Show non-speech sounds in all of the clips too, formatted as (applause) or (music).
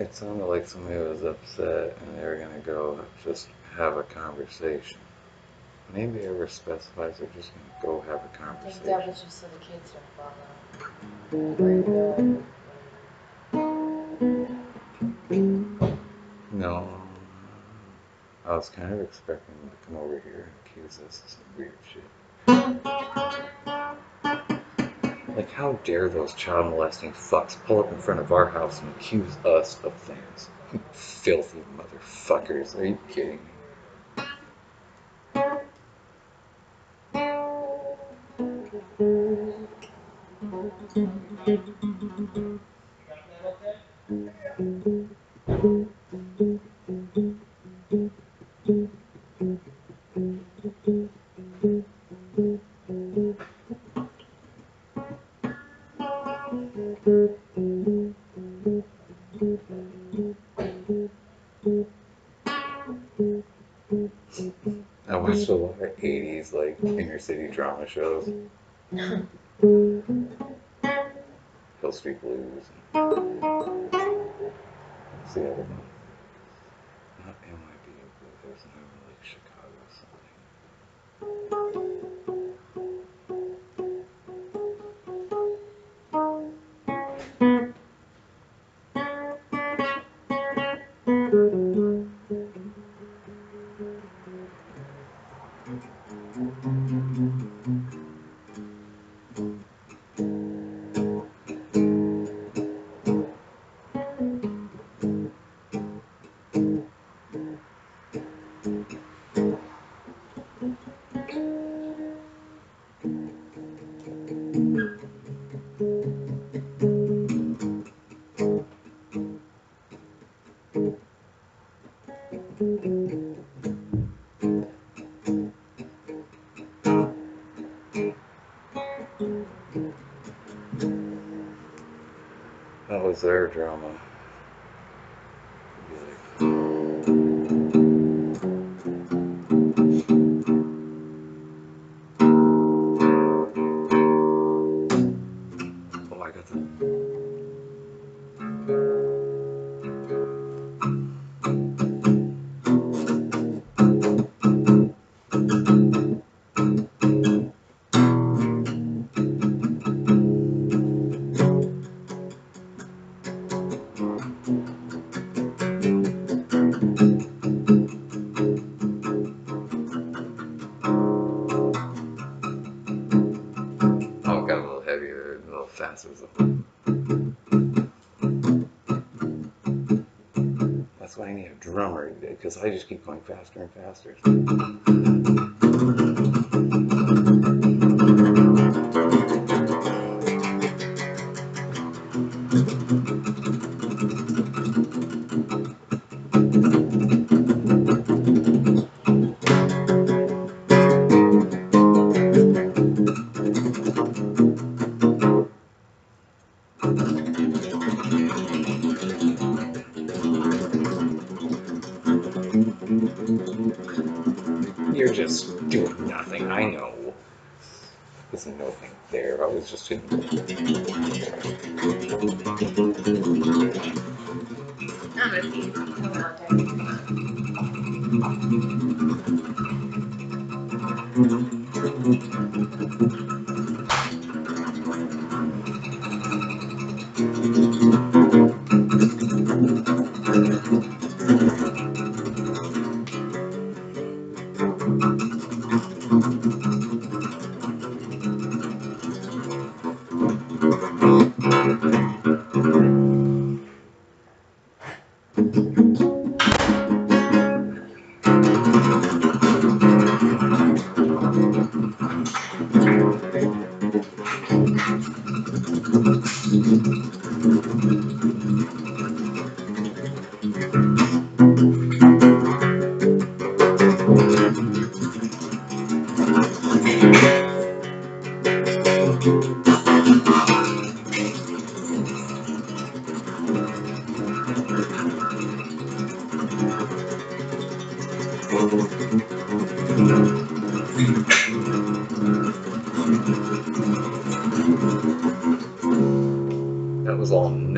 It sounded like somebody was upset and they were gonna go just have a conversation. Maybe ever specifies they're just gonna go have a I think that conversation. was just so the kids don't fall out. No. I was kind of expecting them to come over here and accuse us of some weird shit. Like, how dare those child molesting fucks pull up in front of our house and accuse us of things? (laughs) Filthy motherfuckers. Are you kidding me? I watched a lot of 80s, like, inner city drama shows. Hill Street Blues. The other? Not NYB, That was their drama. That's why I need a drummer, because I just keep going faster and faster. There.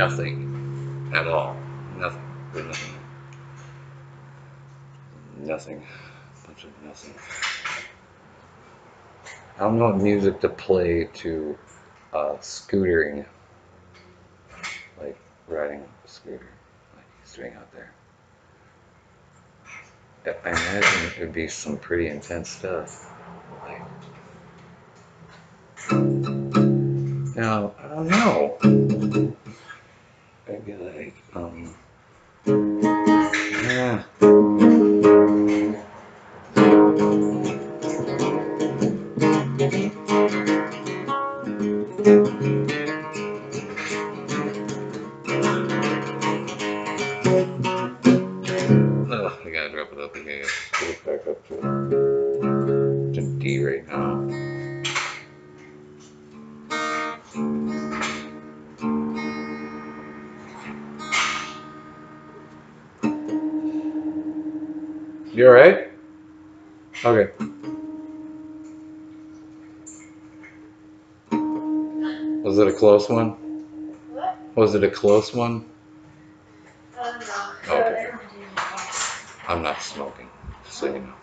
Nothing at all. Nothing. Nothing. Nothing. Bunch of nothing. I don't know what music to play to uh, scootering. Like riding a scooter. Like he's doing out there. I imagine it would be some pretty intense stuff. Like, now, I don't know. Like, um, You alright? Okay. Was it a close one? What? Was it a close one? Um, oh, I don't know. Okay. I'm not smoking, just so you know.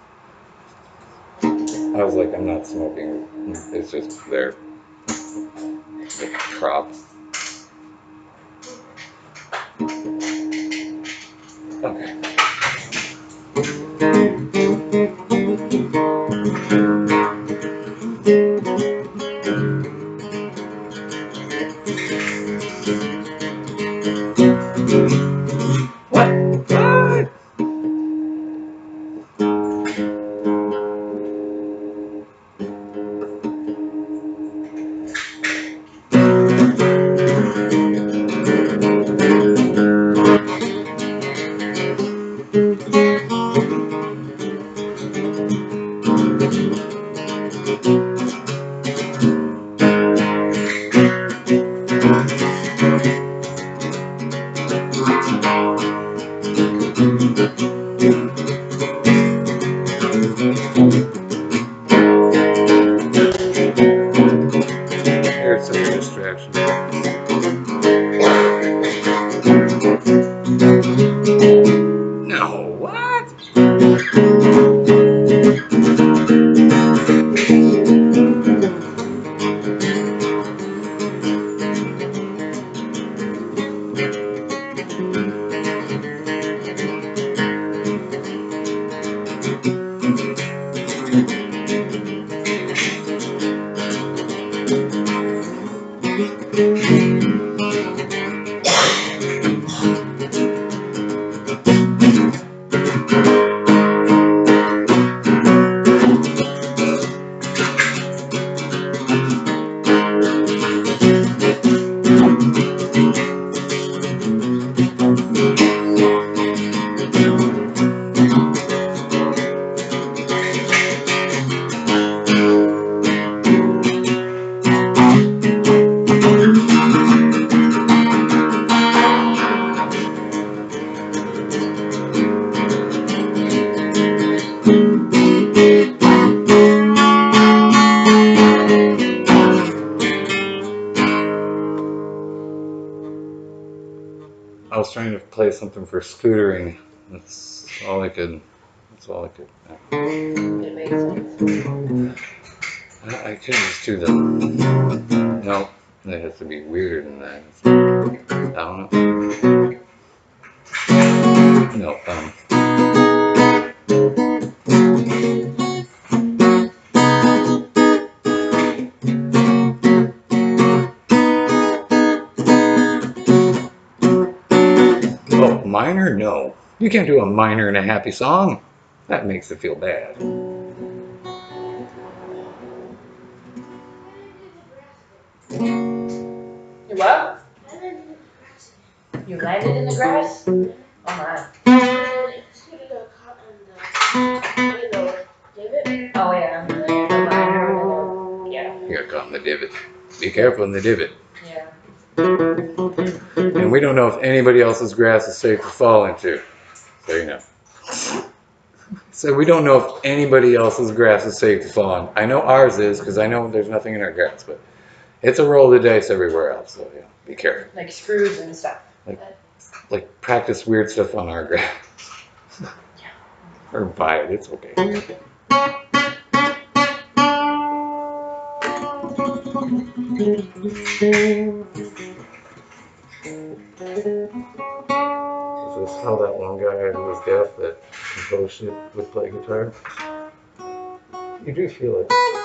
I was like, I'm not smoking. It's just there. The prop. What? I was trying to play something for scootering. That's all I could. That's all I could. It makes sense. I, I could just do the. No, it has to be weirder than that. I don't know. No, um. You can't do a minor in a happy song. That makes it feel bad. You what? You landed in the grass? Oh my. Oh yeah. The minor and the- Here come the divot. Be careful in the divot. Yeah. And we don't know if anybody else's grass is safe to fall into. So you know. So we don't know if anybody else's grass is safe to fall on. I know ours is because I know there's nothing in our grass, but it's a roll of the dice everywhere else. So yeah, be careful. Like screws and stuff. like practice weird stuff on our grass. or buy it, it's okay. Is this how that one guy who was deaf that composed shit would play guitar? You do feel it.